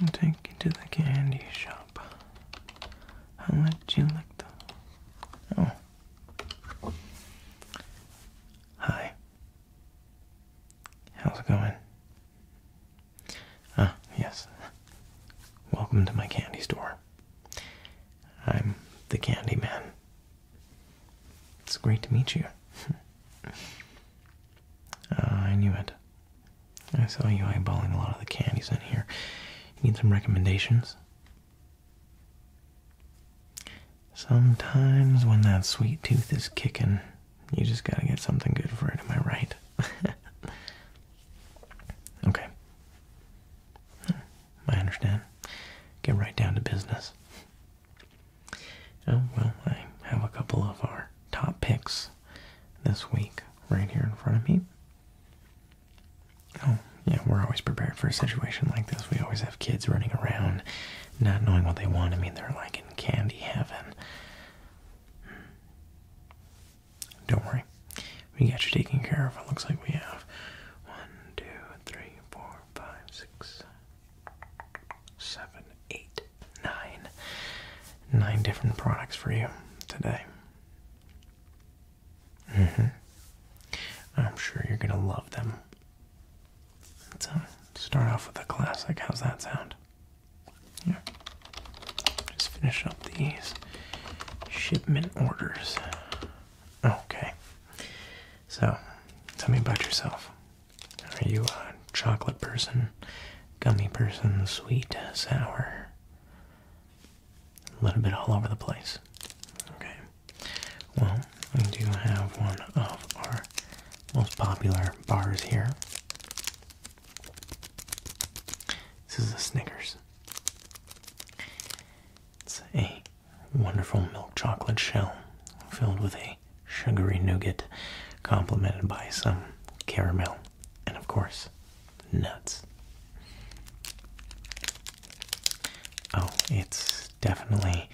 I'll take you to the candy shop. I'll let you lick the. Oh. Hi. How's it going? Ah, yes. Welcome to my candy store. I'm the Candy Man. It's great to meet you. uh, I knew it. I saw you eyeballing a lot of the candies in here. You need some recommendations? Sometimes when that sweet tooth is kicking, you just gotta get something good for it, am I right? okay. I understand. Get right down to business. Oh, well, I have a couple of our top picks this week right here in front of me. Oh, yeah, we're always prepared for a situation like this. We always have kids running around not knowing what they want. I mean, they're like in candy heaven. Don't worry. We got you taken care of. It looks like we have one, two, three, four, five, six, seven, eight, nine. Nine different products for you today. Mm-hmm. I'm sure you're gonna love them. Let's uh, start off with a classic. How's that sound? Yeah. Just finish up these shipment orders. Okay. So, tell me about yourself. Are you a chocolate person, gummy person, sweet, sour? A little bit all over the place. Okay. Well, we do have one of our most popular bars here. This is a Snickers. It's a wonderful milk chocolate shell filled with a sugary nougat, complemented by some caramel and, of course, nuts. Oh, it's definitely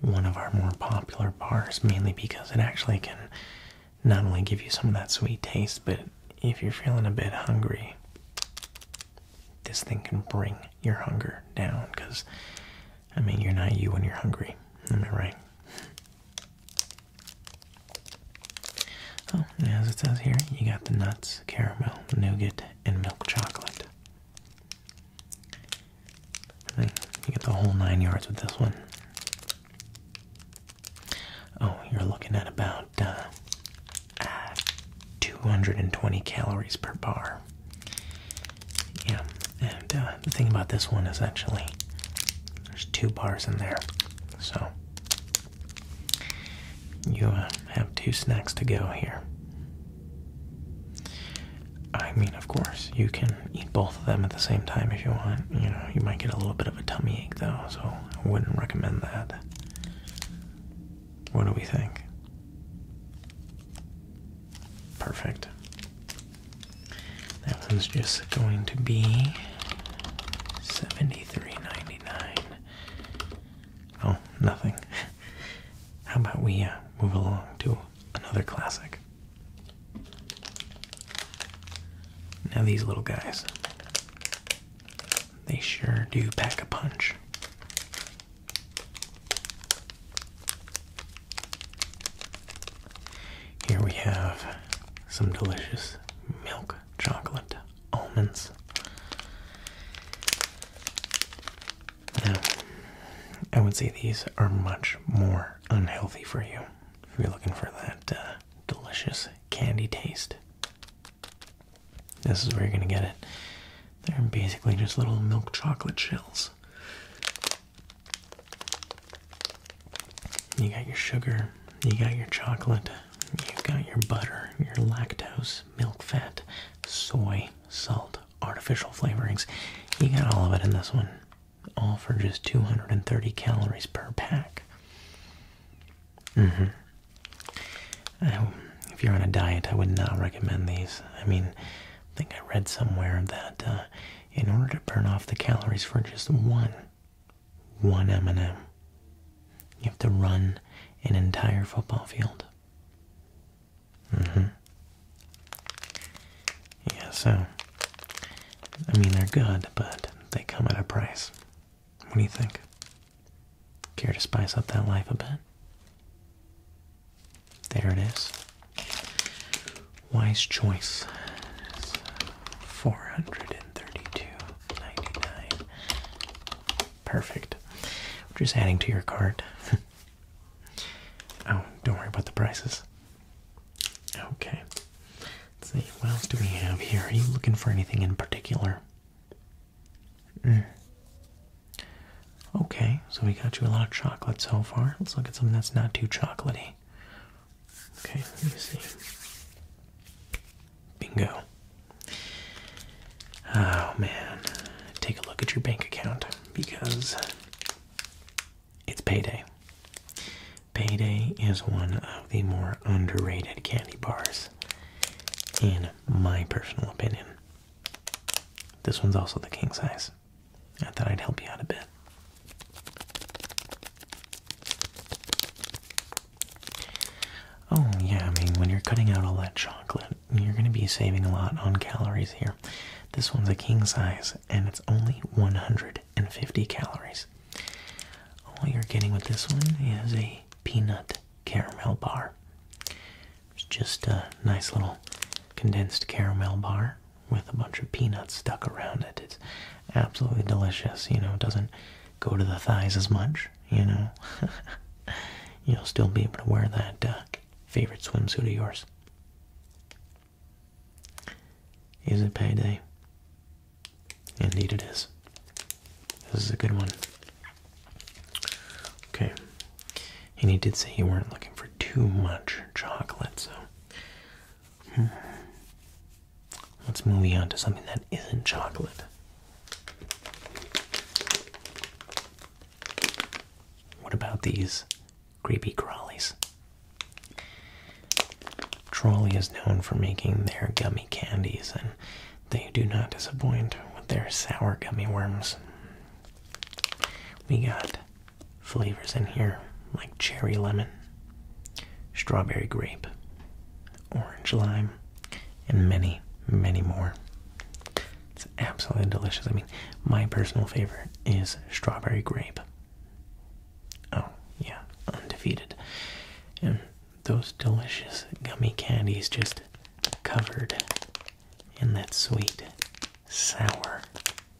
one of our more popular bars, mainly because it actually can not only give you some of that sweet taste, but if you're feeling a bit hungry, this thing can bring your hunger down. Because, I mean, you're not you when you're hungry. Am I right? Oh, as it says here, you got the nuts, caramel, nougat, and milk chocolate. And then you get the whole nine yards with this one. Oh, you're looking at about uh, uh, 220 calories per bar. Yeah, and uh, the thing about this one is actually there's two bars in there, so you uh, have two snacks to go here. I mean, of course, you can eat both of them at the same time if you want. You know, you might get a little bit of a tummy ache though, so I wouldn't recommend that. What do we think? Perfect. That one's just going to be seventy-three ninety-nine. Oh, nothing. How about we uh, move along to another classic? Now these little guys, they sure do pack a punch. Here we have some delicious milk chocolate almonds. Now, I would say these are much more unhealthy for you if you're looking for that uh, delicious candy taste. This is where you're going to get it. They're basically just little milk chocolate shells. You got your sugar, you got your chocolate, you've got your butter, your lactose, milk fat, soy, salt, artificial flavorings. You got all of it in this one. All for just 230 calories per pack. Mm-hmm. if you're on a diet, I would not recommend these. I mean, think I read somewhere that uh, in order to burn off the calories for just one, one M&M, you have to run an entire football field. Mm-hmm. Yeah, so I mean, they're good, but they come at a price. What do you think? Care to spice up that life a bit? There it is. Wise choice. Four hundred and thirty-two ninety-nine. Perfect. just adding to your cart. oh, don't worry about the prices. Okay. Let's see, what else do we have here? Are you looking for anything in particular? Mm. Okay, so we got you a lot of chocolate so far. Let's look at something that's not too chocolatey. Okay, let me see. Bingo. Oh man, take a look your bank account because it's payday. Payday is one of the more underrated candy bars, in my personal opinion. This one's also the king size. I thought I'd help you out a bit. Oh, yeah, I mean, when you're cutting out all that chocolate, you're going to be saving a lot on calories here. This one's a king size, and it's only 150 calories. All you're getting with this one is a peanut caramel bar. It's just a nice little condensed caramel bar with a bunch of peanuts stuck around it. It's absolutely delicious. You know, it doesn't go to the thighs as much, you know. You'll still be able to wear that uh, favorite swimsuit of yours. Is it payday? Indeed it is. This is a good one. Okay. And he did say you weren't looking for too much chocolate, so. Hmm. Let's move on to something that isn't chocolate. What about these creepy crawlies? Trolli is known for making their gummy candies, and they do not disappoint their sour gummy worms. We got flavors in here like cherry lemon, strawberry grape, orange lime, and many, many more. It's absolutely delicious. I mean, my personal favorite is strawberry grape. Oh, yeah, undefeated. And those delicious gummy candies just covered in that sweet, sour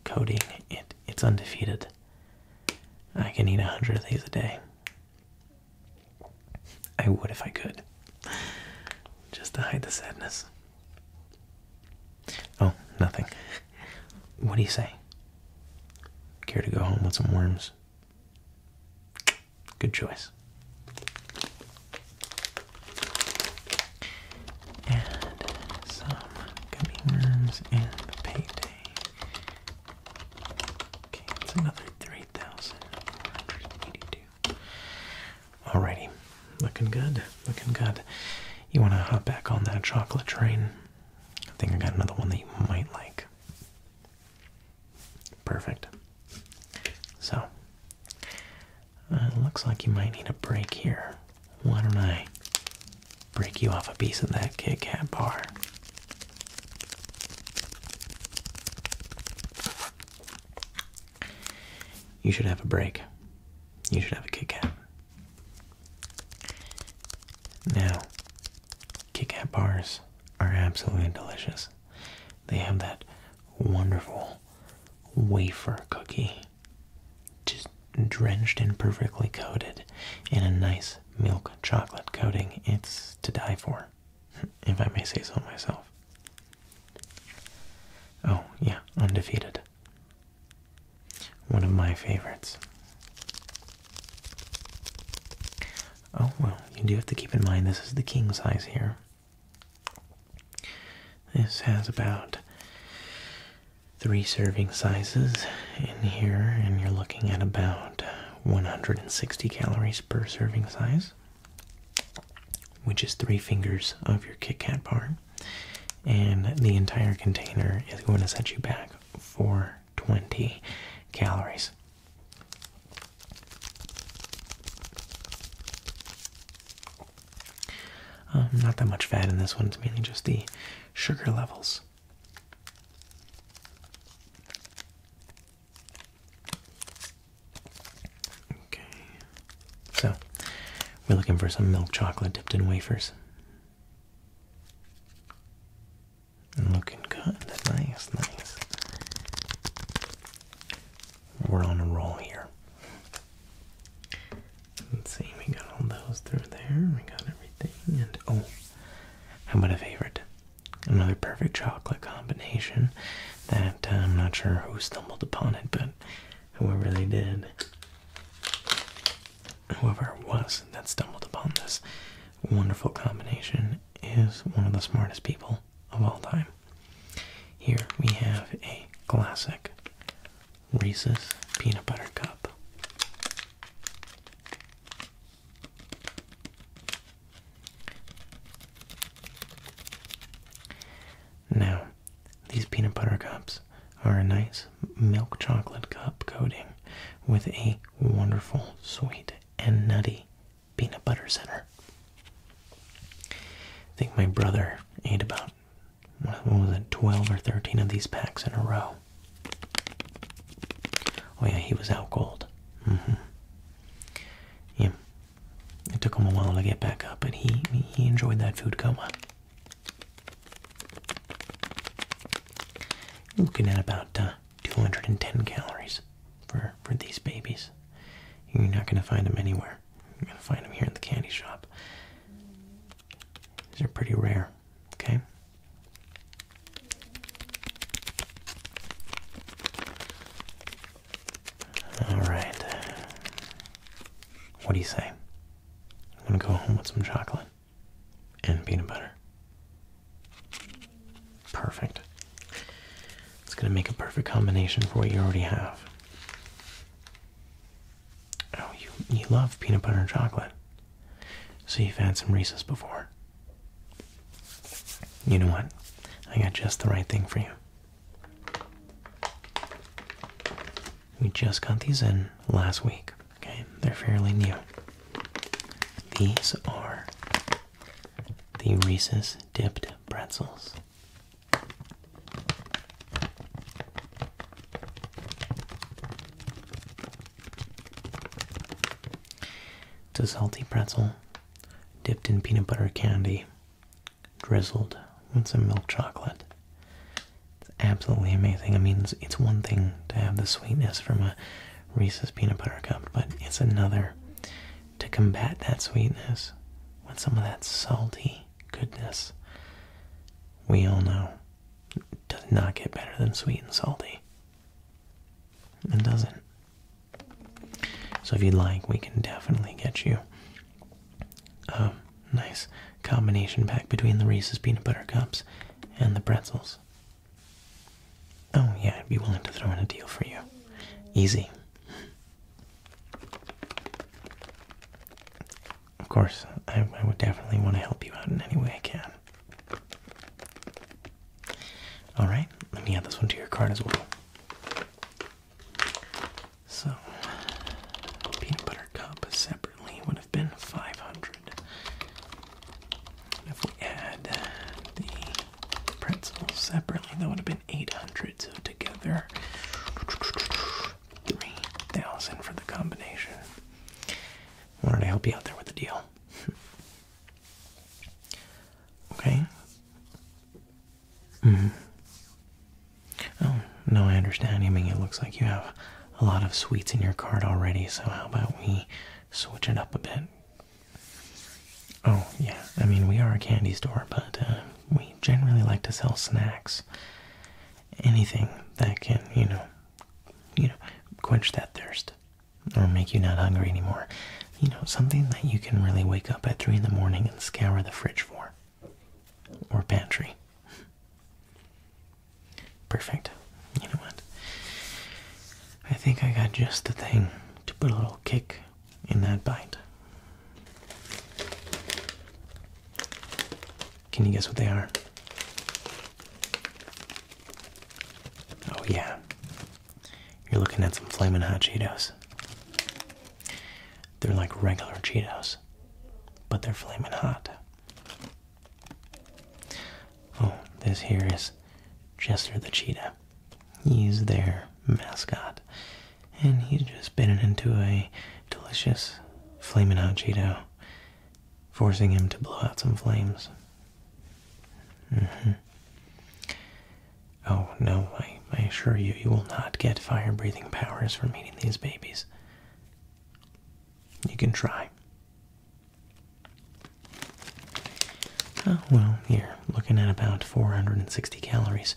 coating. It it's undefeated. I can eat a hundred of these a day. I would if I could. Just to hide the sadness. Oh, nothing. What do you say? Care to go home with some worms? Good choice. And some gummy worms and payday. Okay, it's another 3,482. Alrighty, looking good, looking good. You want to hop back on that chocolate train? I think I got another one that you might like. Perfect. So, uh, looks like you might need a break here. Why don't I break you off a piece of that Kit Kat bar? You should have a break. You should have a Kit Kat. Now, Kit Kat bars are absolutely delicious. They have that wonderful wafer cookie, just drenched and perfectly coated in a nice milk chocolate coating. It's to die for, if I may say so myself. Oh, yeah, undefeated. One of my favorites. Oh, well, you do have to keep in mind this is the king size here. This has about three serving sizes in here, and you're looking at about 160 calories per serving size, which is three fingers of your Kit Kat bar. And the entire container is going to set you back for 20 calories. Um, not that much fat in this one, it's mainly just the sugar levels. Okay, so we're looking for some milk chocolate dipped in wafers. They did, whoever it was that stumbled upon this wonderful combination is one of the smartest people of all time. Here we have a classic Reese's peanut butter cup. Now, these peanut butter cups are a nice milk chocolate cup coating with a wonderful, sweet, and nutty peanut butter center. I think my brother ate about, what was it, 12 or 13 of these packs in a row. Oh yeah, he was out cold. Mm-hmm. Yeah. It took him a while to get back up, but he, he enjoyed that food coma. Looking at about uh, 210 calories for, for these babies. You're not going to find them anywhere. You're to find them here in the candy shop. These are pretty rare, okay? Alright. What do you say? I'm to go home with some chocolate and peanut butter. Perfect. It's going to make a perfect combination for what you already have. Oh, you, love peanut butter and chocolate. So you've had some Reese's before. You know what? I got just the right thing for you. We just got these in last week. Okay, they're fairly new. These are the Reese's dipped pretzels. It's a salty pretzel dipped in peanut butter candy, drizzled with some milk chocolate. It's absolutely amazing. I mean, it's, it's one thing to have the sweetness from a Reese's peanut butter cup, but it's another to combat that sweetness with some of that salty goodness. We all know it does not get better than sweet and salty. It doesn't. So if you'd like, we can definitely get you a nice combination pack between the Reese's peanut butter cups and the pretzels. Oh yeah, I'd be willing to throw in a deal for you. Easy. Of course, I, I would definitely want to help you out in any way I can. Alright, let me add this one to your card as well. So, peanut butter cup separately would have been 500. If we add the pretzels separately, that would have been 800. So together, 3,000 for the combination. Wanted to help you out there with the deal. okay. Mm. Oh, no, I understand. I mean, it looks like you have a lot of sweets in your cart already, so how about we switch it up a bit? Oh, yeah. I mean, we are a candy store, but uh, we generally like to sell snacks. Anything that can, you know, you know, quench that thirst or make you not hungry anymore. You know, something that you can really wake up at 3 in the morning and scour the fridge for or pantry. Perfect. You know what? I think I got just the thing to put a little kick in that bite. Can you guess what they are? Oh, yeah. You're looking at some flaming hot Cheetos. They're like regular Cheetos, but they're flaming hot. Oh, this here is Chester the Cheetah. He's their mascot, and he's just bitten into a delicious flaming hot Cheeto forcing him to blow out some flames. Mm-hmm. Oh, no, I, I assure you, you will not get fire breathing powers from eating these babies. You can try. Oh, well, you're looking at about 460 calories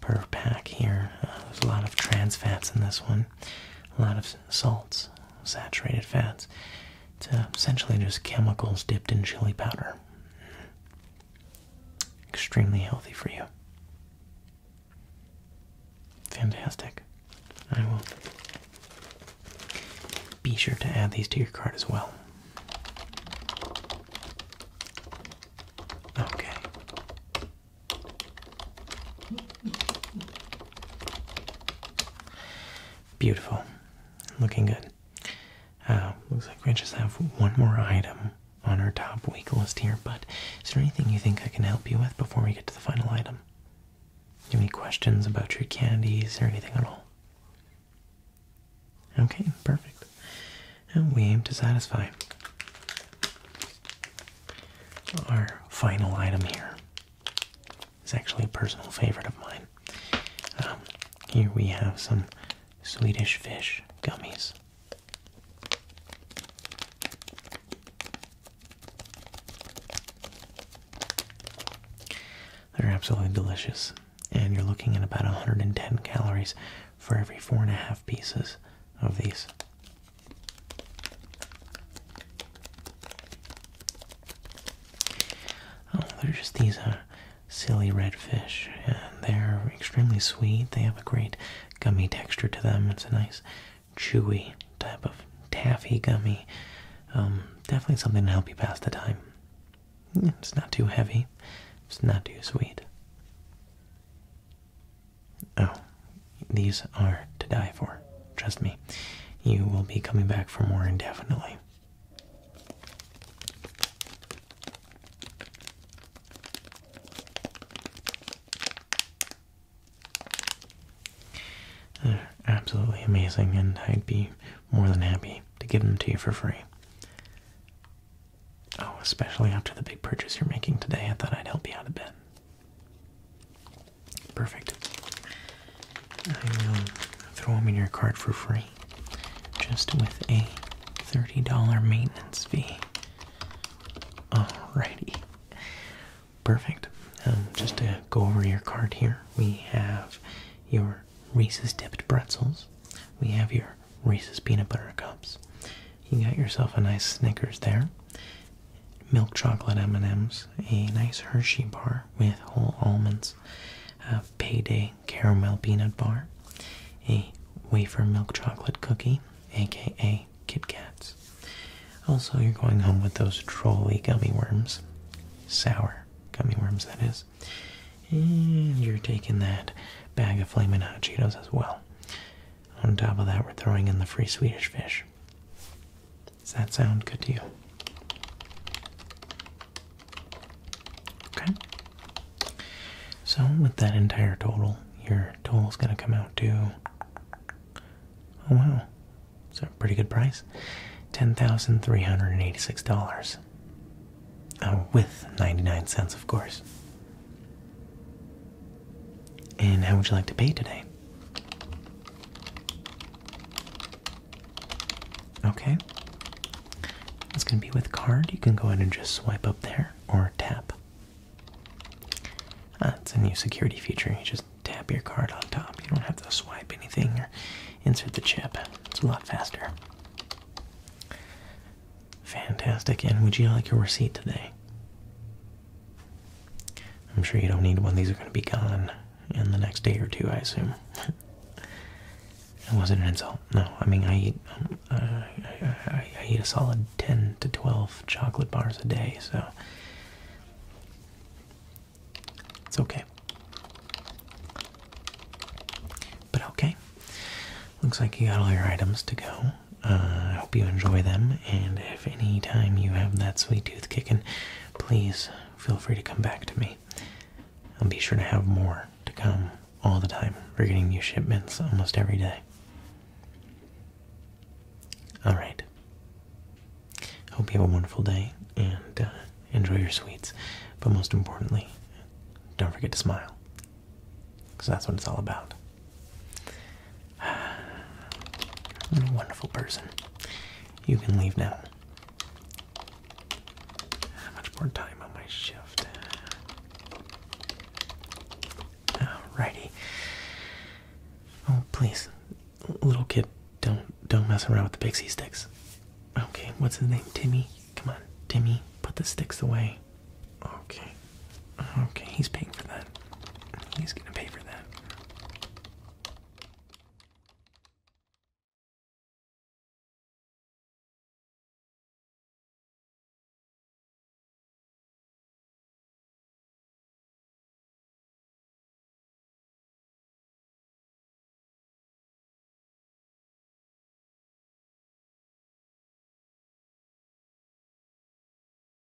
per pack here. Uh, there's a lot of trans fats in this one, a lot of salts, saturated fats. It's uh, essentially just chemicals dipped in chili powder. Extremely healthy for you. Fantastic. I will be sure to add these to your cart as well. Okay. Beautiful. Looking good. Uh, looks like we just have one more item on our top week list here, but is there anything you think I can help you with before we get to the final item? Have any questions about your candies or anything at all? Okay, perfect. And we aim to satisfy. Our final item here is actually a personal favorite of mine. Um, here we have some Swedish fish gummies. They're absolutely delicious, and you're looking at about 110 calories for every four and a half pieces of these. Oh, they're just these uh, silly red fish, and they're extremely sweet. They have a great gummy texture to them. It's a nice, chewy type of taffy gummy. Um, definitely something to help you pass the time. It's not too heavy. It's not too sweet. Oh, these are to die for. Trust me. You will be coming back for more indefinitely. They're absolutely amazing, and I'd be more than happy to give them to you for free. Oh, especially after the big purchase you're making today, I thought I'd help you out a bit. Perfect. I will throw them in your cart for free, just with a $30 maintenance fee. Alrighty. Perfect. Um, just to go over your cart here, we have your Reese's dipped pretzels. We have your Reese's peanut butter cups. You got yourself a nice Snickers there. Milk chocolate M&Ms, a nice Hershey bar with whole almonds, a payday caramel peanut bar, a wafer milk chocolate cookie, aka Kit Kats. Also, you're going home with those Trolli gummy worms. Sour gummy worms, that is. And you're taking that bag of flaming Hot Cheetos as well. On top of that, we're throwing in the free Swedish fish. Does that sound good to you? Okay. So, with that entire total, your total's going to come out to. Oh, wow. It's a pretty good price. $10,386. Oh, uh, with 99 cents, of course. And how would you like to pay today? Okay. It's going to be with card. You can go ahead and just swipe up there or tap. New security feature. You just tap your card on top. You don't have to swipe anything or insert the chip. It's a lot faster. Fantastic. And would you like your receipt today? I'm sure you don't need one. These are going to be gone in the next day or two, I assume. it wasn't an insult. No, I mean, I eat, um, I, I, I eat a solid 10 to 12 chocolate bars a day, so it's okay. But okay. Looks like you got all your items to go. Uh, I hope you enjoy them, and if any time you have that sweet tooth kicking, please feel free to come back to me. I'll be sure to have more to come all the time. We're getting new shipments almost every day. Alright. Hope you have a wonderful day, and uh, enjoy your sweets. But most importantly, don't forget to smile. Because that's what it's all about. What a wonderful person. You can leave now. How much more time on my shift? Alrighty. Oh, please, little kid, don't don't mess around with the pixie sticks. Okay, what's his name? Timmy. Come on, Timmy. Put the sticks away. Okay. Okay, he's paying for that. He's gonna pay.